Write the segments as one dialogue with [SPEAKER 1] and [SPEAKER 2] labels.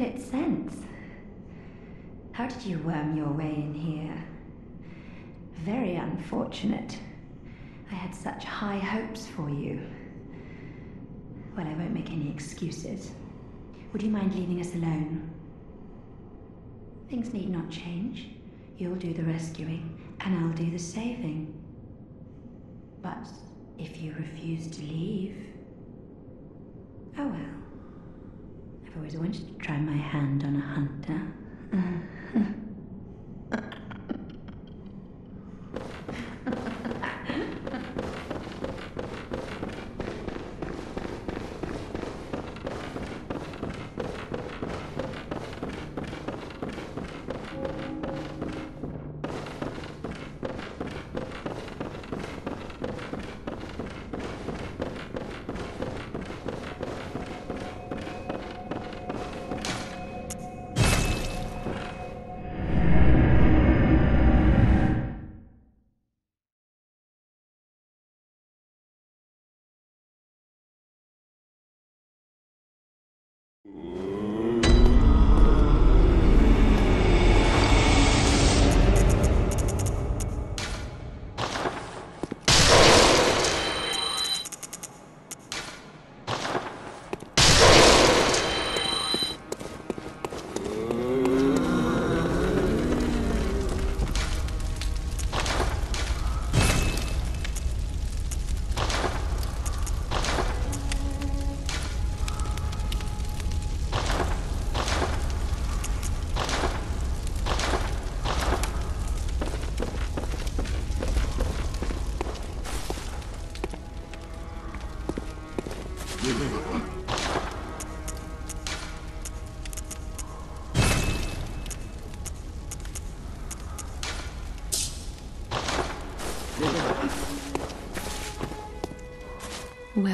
[SPEAKER 1] Moonlit scents. How did you worm your way in here? Very unfortunate. I had such high hopes for you. Well, I won't make any excuses. Would you mind leaving us alone? Things need not change. You'll do the rescuing, and I'll do the saving. But if you refuse to leave. Oh well. I've always wanted to try my hand on a hunter. Mm-hmm.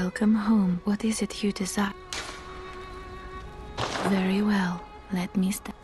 [SPEAKER 2] Welcome home. What is it you desire? Very well. Let me step.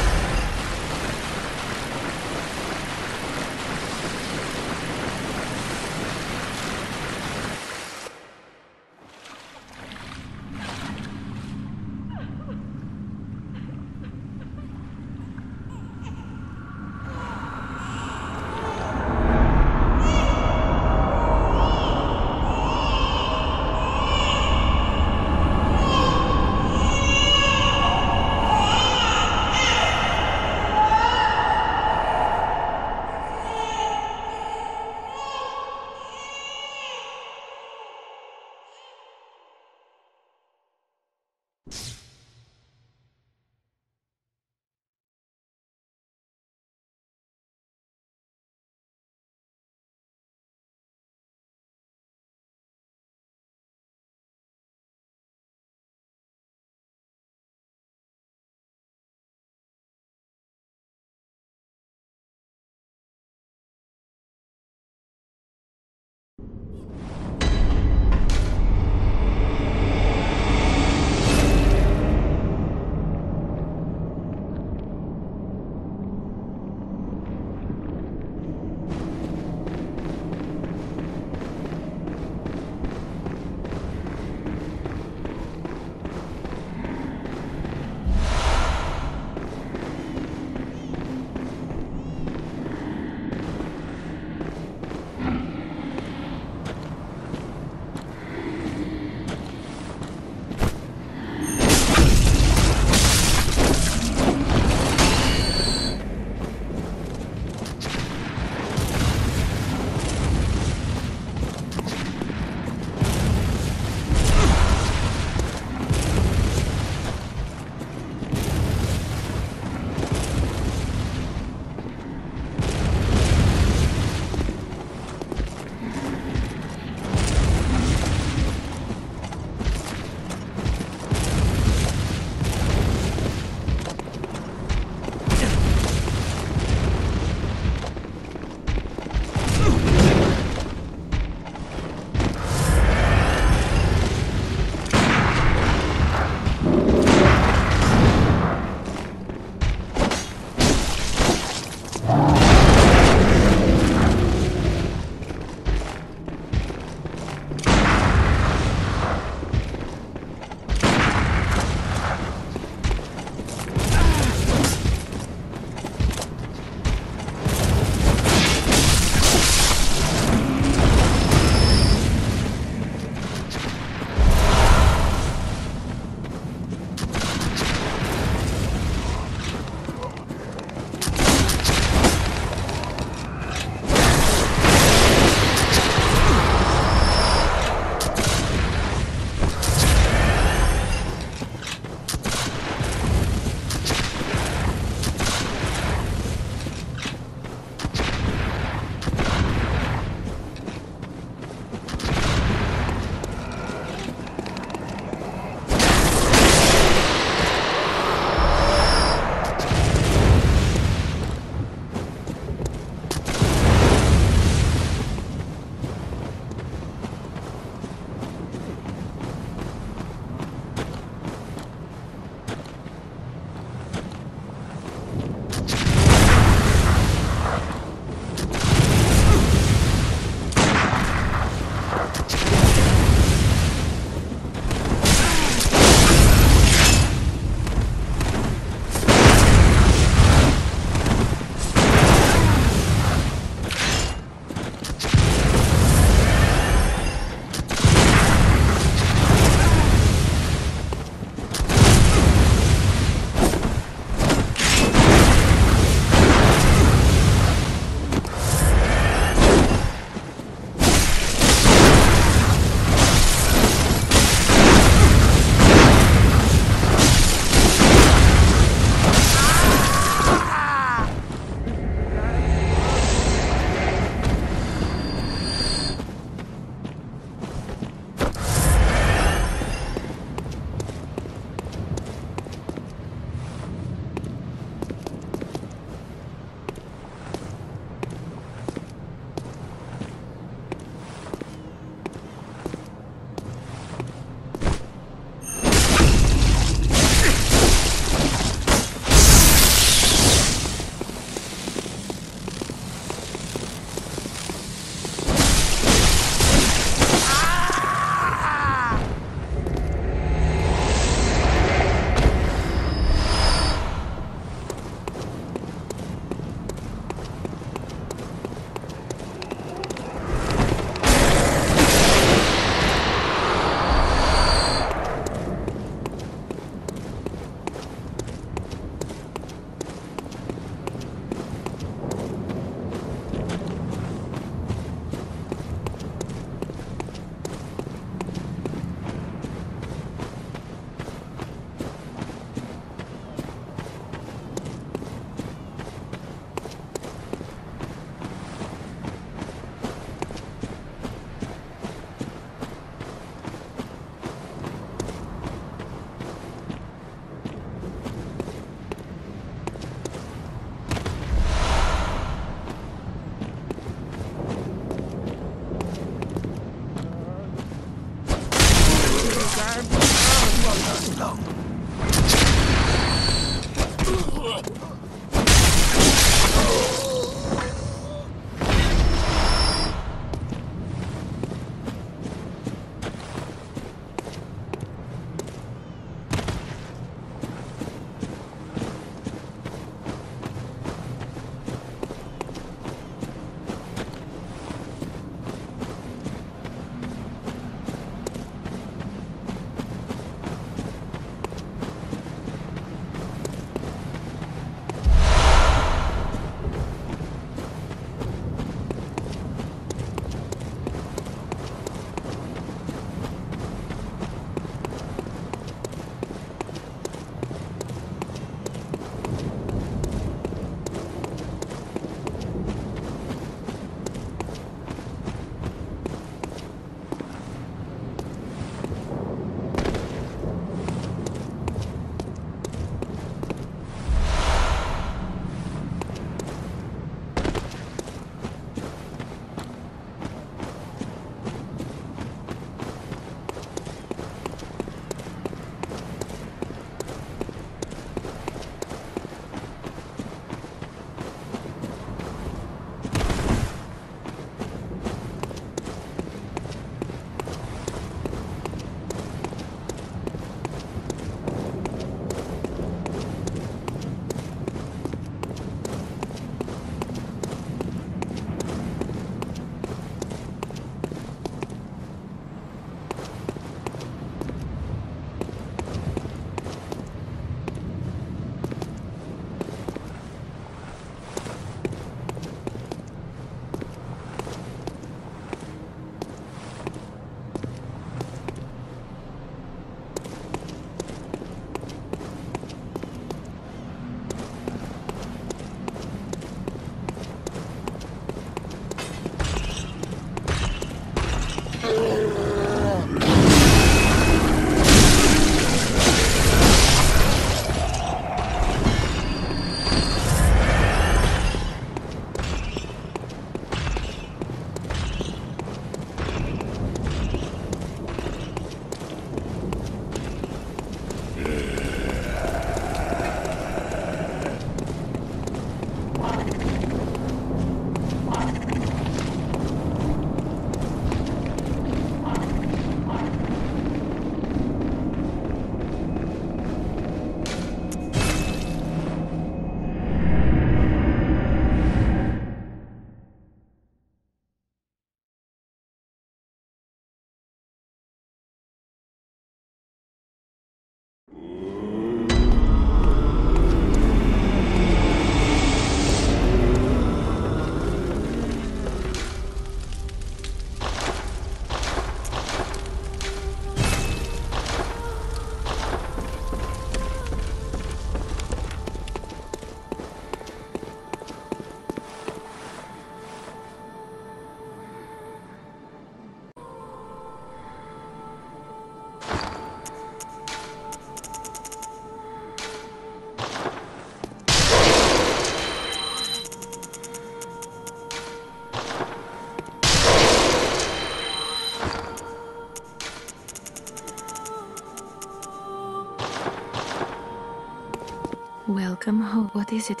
[SPEAKER 2] Welcome home. What is it?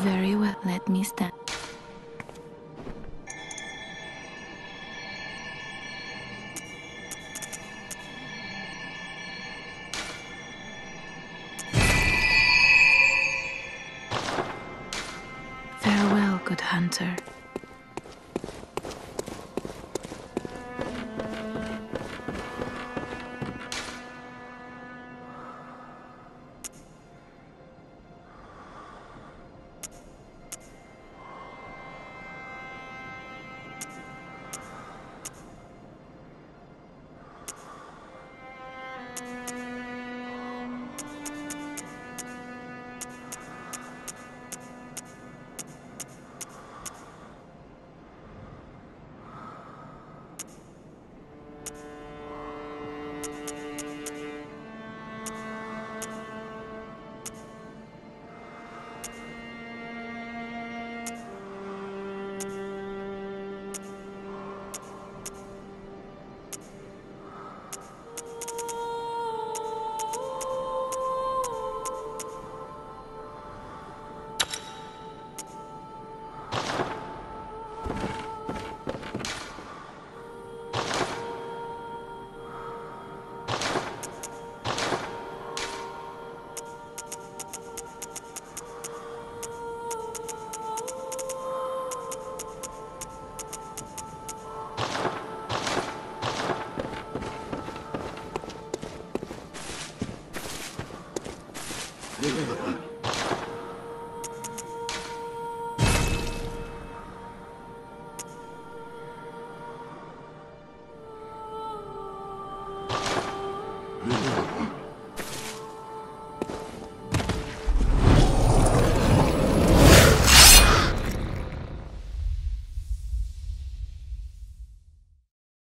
[SPEAKER 2] Very well, let me stand.